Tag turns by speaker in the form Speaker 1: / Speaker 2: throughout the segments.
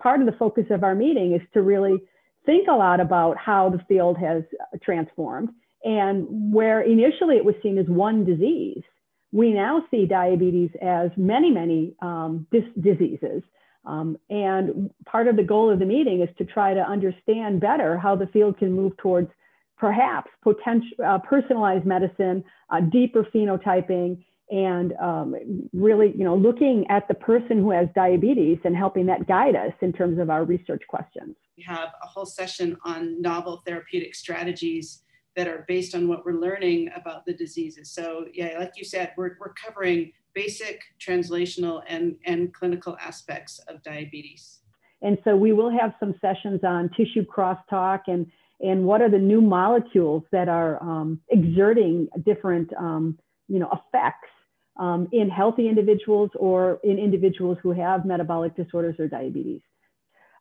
Speaker 1: part of the focus of our meeting is to really think a lot about how the field has transformed and where initially it was seen as one disease, we now see diabetes as many, many um, dis diseases. Um, and part of the goal of the meeting is to try to understand better how the field can move towards perhaps potential uh, personalized medicine, uh, deeper phenotyping, and um, really, you know, looking at the person who has diabetes and helping that guide us in terms of our research questions.
Speaker 2: We have a whole session on novel therapeutic strategies that are based on what we're learning about the diseases. So yeah, like you said, we're, we're covering basic translational and, and clinical aspects of diabetes.
Speaker 1: And so we will have some sessions on tissue crosstalk and, and what are the new molecules that are um, exerting different um, you know, effects um, in healthy individuals or in individuals who have metabolic disorders or diabetes.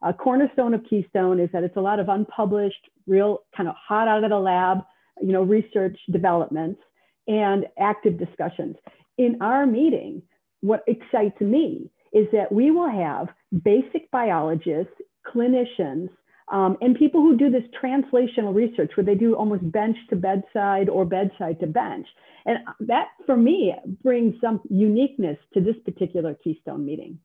Speaker 1: A cornerstone of Keystone is that it's a lot of unpublished, real kind of hot out of the lab, you know, research developments and active discussions. In our meeting, what excites me is that we will have basic biologists, clinicians, um, and people who do this translational research where they do almost bench to bedside or bedside to bench. And that, for me, brings some uniqueness to this particular Keystone meeting.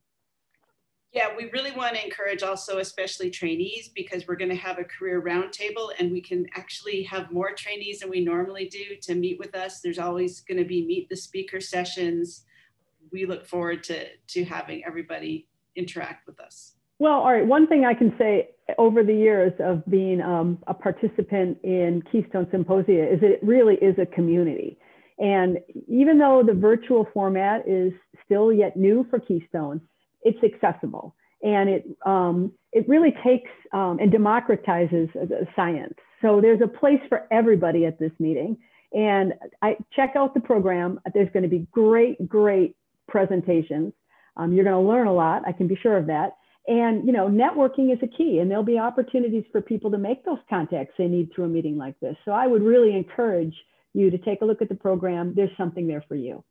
Speaker 2: Yeah, we really want to encourage also, especially trainees, because we're going to have a career roundtable and we can actually have more trainees than we normally do to meet with us. There's always going to be meet the speaker sessions. We look forward to, to having everybody interact with us.
Speaker 1: Well, all right. One thing I can say over the years of being um, a participant in Keystone Symposia is it really is a community. And even though the virtual format is still yet new for Keystone, it's accessible and it um, it really takes um, and democratizes science. So there's a place for everybody at this meeting. And I check out the program. There's going to be great, great presentations. Um, you're going to learn a lot. I can be sure of that. And you know, networking is a key, and there'll be opportunities for people to make those contacts they need through a meeting like this. So I would really encourage you to take a look at the program. There's something there for you.